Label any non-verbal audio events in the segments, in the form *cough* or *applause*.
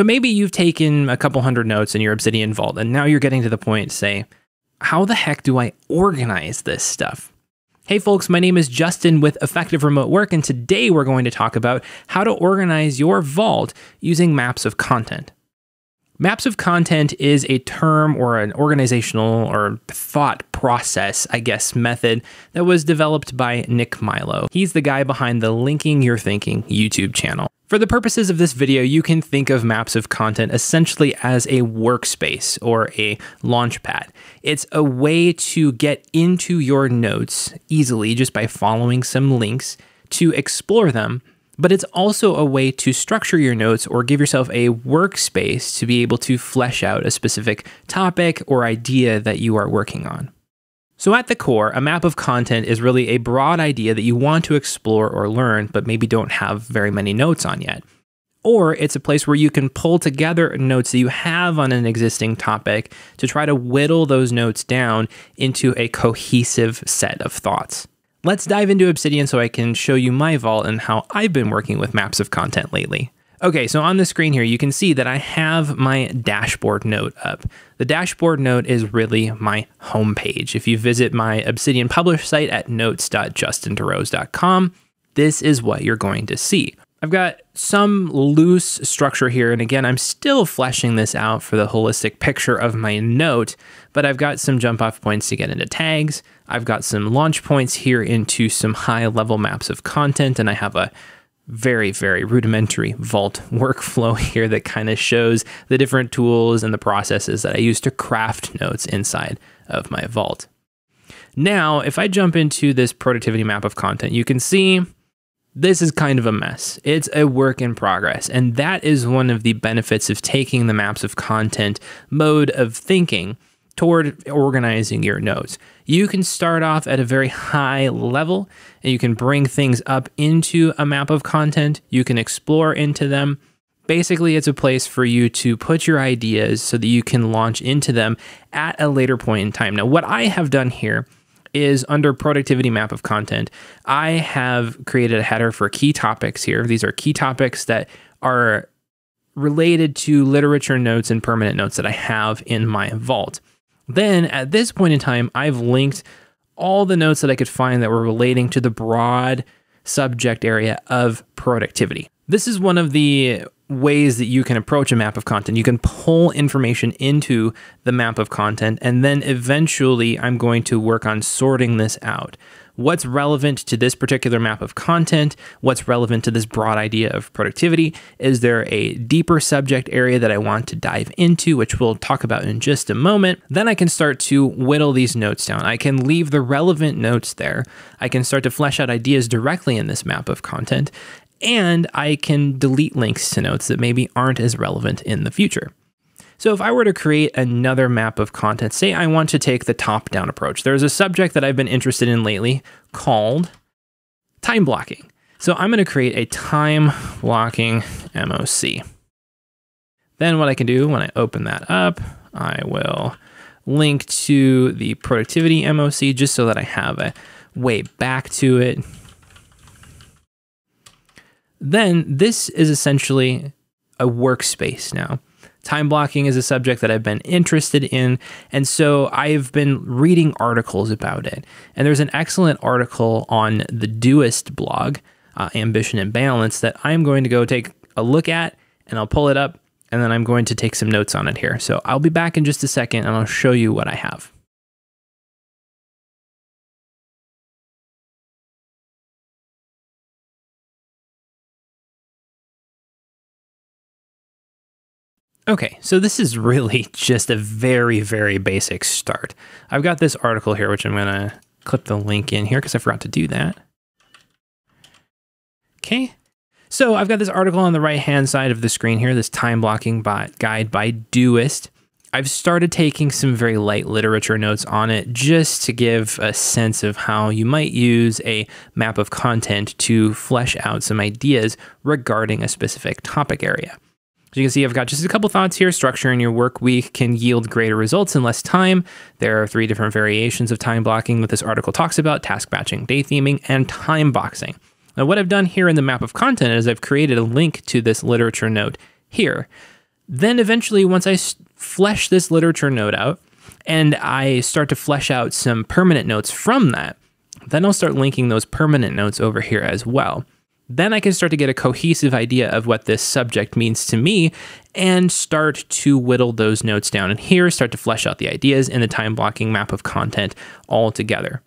So maybe you've taken a couple hundred notes in your Obsidian Vault, and now you're getting to the point say, how the heck do I organize this stuff? Hey folks, my name is Justin with Effective Remote Work, and today we're going to talk about how to organize your vault using maps of content. Maps of content is a term or an organizational or thought process, I guess, method that was developed by Nick Milo. He's the guy behind the Linking Your Thinking YouTube channel. For the purposes of this video, you can think of maps of content essentially as a workspace or a launchpad. It's a way to get into your notes easily just by following some links to explore them but it's also a way to structure your notes or give yourself a workspace to be able to flesh out a specific topic or idea that you are working on. So, at the core, a map of content is really a broad idea that you want to explore or learn, but maybe don't have very many notes on yet. Or it's a place where you can pull together notes that you have on an existing topic to try to whittle those notes down into a cohesive set of thoughts. Let's dive into Obsidian so I can show you my vault and how I've been working with maps of content lately. Okay, so on the screen here, you can see that I have my dashboard note up. The dashboard note is really my homepage. If you visit my Obsidian publish site at notes.justindirose.com, this is what you're going to see. I've got some loose structure here, and again, I'm still fleshing this out for the holistic picture of my note, but I've got some jump off points to get into tags. I've got some launch points here into some high level maps of content, and I have a very, very rudimentary Vault *laughs* workflow here that kind of shows the different tools and the processes that I use to craft notes inside of my Vault. Now, if I jump into this productivity map of content, you can see this is kind of a mess. It's a work in progress. And that is one of the benefits of taking the maps of content mode of thinking toward organizing your notes. You can start off at a very high level and you can bring things up into a map of content. You can explore into them. Basically, it's a place for you to put your ideas so that you can launch into them at a later point in time. Now, what I have done here is under productivity map of content. I have created a header for key topics here. These are key topics that are related to literature notes and permanent notes that I have in my vault. Then at this point in time, I've linked all the notes that I could find that were relating to the broad subject area of productivity. This is one of the ways that you can approach a map of content. You can pull information into the map of content, and then eventually I'm going to work on sorting this out. What's relevant to this particular map of content? What's relevant to this broad idea of productivity? Is there a deeper subject area that I want to dive into, which we'll talk about in just a moment? Then I can start to whittle these notes down. I can leave the relevant notes there. I can start to flesh out ideas directly in this map of content and I can delete links to notes that maybe aren't as relevant in the future. So if I were to create another map of content, say I want to take the top down approach, there's a subject that I've been interested in lately called time blocking. So I'm going to create a time blocking MOC. Then what I can do when I open that up, I will link to the productivity MOC just so that I have a way back to it then this is essentially a workspace now. Time blocking is a subject that I've been interested in, and so I've been reading articles about it. And there's an excellent article on the Doist blog, uh, Ambition and Balance, that I'm going to go take a look at, and I'll pull it up, and then I'm going to take some notes on it here. So I'll be back in just a second, and I'll show you what I have. Okay, so this is really *laughs* just a very, very basic start. I've got this article here, which I'm going to clip the link in here because I forgot to do that. Okay, so I've got this article on the right-hand side of the screen here, this time blocking bot guide by Doist. I've started taking some very light literature notes on it just to give a sense of how you might use a map of content to flesh out some ideas regarding a specific topic area. As you can see, I've got just a couple thoughts here. Structuring your work week can yield greater results in less time. There are three different variations of time blocking that this article talks about, task batching, day theming, and time boxing. Now, what I've done here in the map of content is I've created a link to this literature note here. Then eventually, once I flesh this literature note out and I start to flesh out some permanent notes from that, then I'll start linking those permanent notes over here as well. Then I can start to get a cohesive idea of what this subject means to me and start to whittle those notes down and here, start to flesh out the ideas in the time blocking map of content all together.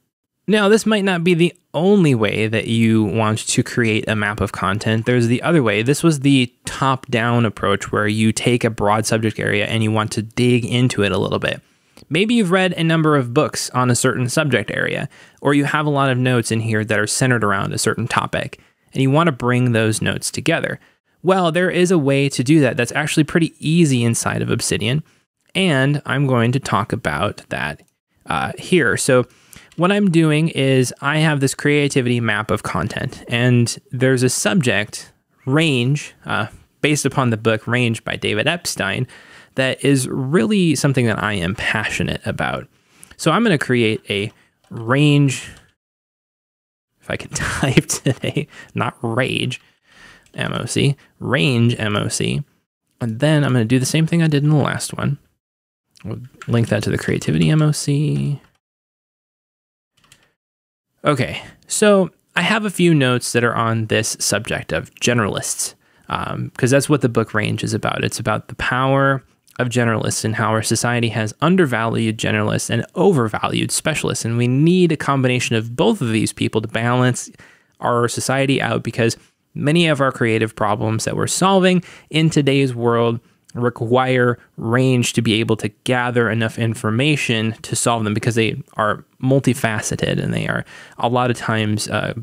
Now, this might not be the only way that you want to create a map of content. There's the other way. This was the top down approach where you take a broad subject area and you want to dig into it a little bit. Maybe you've read a number of books on a certain subject area, or you have a lot of notes in here that are centered around a certain topic, and you want to bring those notes together. Well, there is a way to do that that's actually pretty easy inside of Obsidian, and I'm going to talk about that uh, here. So, what I'm doing is I have this creativity map of content, and there's a subject range uh, based upon the book Range by David Epstein that is really something that I am passionate about. So I'm going to create a range, if I can *laughs* type today, not rage, MOC, range MOC. And then I'm going to do the same thing I did in the last one. We'll link that to the creativity MOC. Okay, so I have a few notes that are on this subject of generalists, because um, that's what the book range is about. It's about the power of generalists and how our society has undervalued generalists and overvalued specialists. And we need a combination of both of these people to balance our society out because many of our creative problems that we're solving in today's world require range to be able to gather enough information to solve them because they are multifaceted and they are a lot of times uh,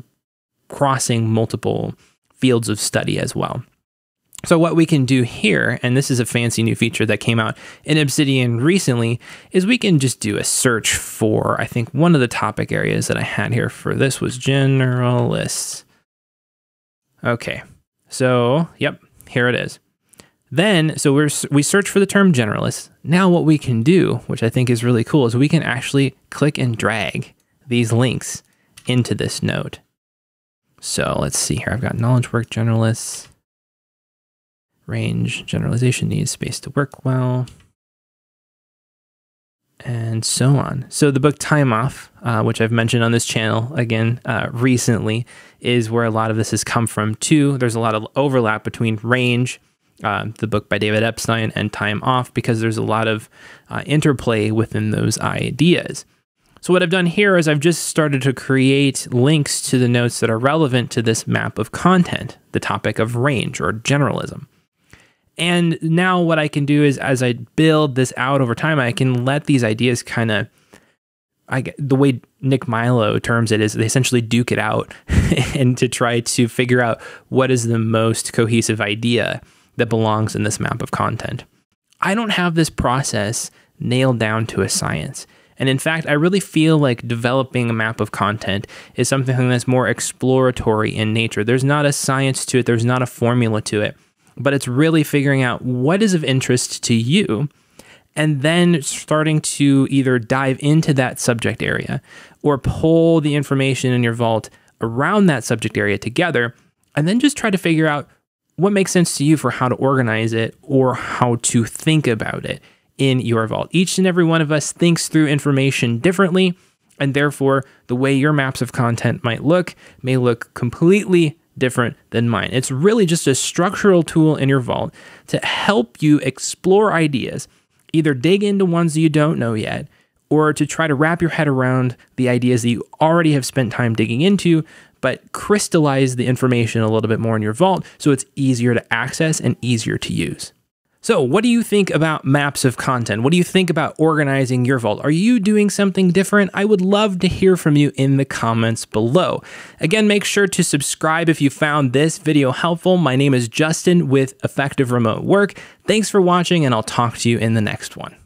crossing multiple fields of study as well. So what we can do here, and this is a fancy new feature that came out in Obsidian recently, is we can just do a search for, I think one of the topic areas that I had here for this was generalists. Okay, so yep, here it is. Then, so we're, we search for the term generalist. Now what we can do, which I think is really cool, is we can actually click and drag these links into this node. So let's see here. I've got knowledge work generalists, range, generalization needs space to work well, and so on. So the book Time Off, uh, which I've mentioned on this channel again uh, recently, is where a lot of this has come from too. There's a lot of overlap between range uh, the book by David Epstein, and Time Off, because there's a lot of uh, interplay within those ideas. So, what I've done here is I've just started to create links to the notes that are relevant to this map of content, the topic of range or generalism. And now, what I can do is as I build this out over time, I can let these ideas kind of I, the way Nick Milo terms it is they essentially duke it out *laughs* and to try to figure out what is the most cohesive idea that belongs in this map of content. I don't have this process nailed down to a science. And in fact, I really feel like developing a map of content is something that's more exploratory in nature. There's not a science to it, there's not a formula to it, but it's really figuring out what is of interest to you and then starting to either dive into that subject area or pull the information in your vault around that subject area together and then just try to figure out what makes sense to you for how to organize it or how to think about it in your vault. Each and every one of us thinks through information differently, and therefore, the way your maps of content might look may look completely different than mine. It's really just a structural tool in your vault to help you explore ideas, either dig into ones you don't know yet, or to try to wrap your head around the ideas that you already have spent time digging into, but crystallize the information a little bit more in your vault so it's easier to access and easier to use. So, what do you think about maps of content? What do you think about organizing your vault? Are you doing something different? I would love to hear from you in the comments below. Again, make sure to subscribe if you found this video helpful. My name is Justin with Effective Remote Work. Thanks for watching, and I'll talk to you in the next one.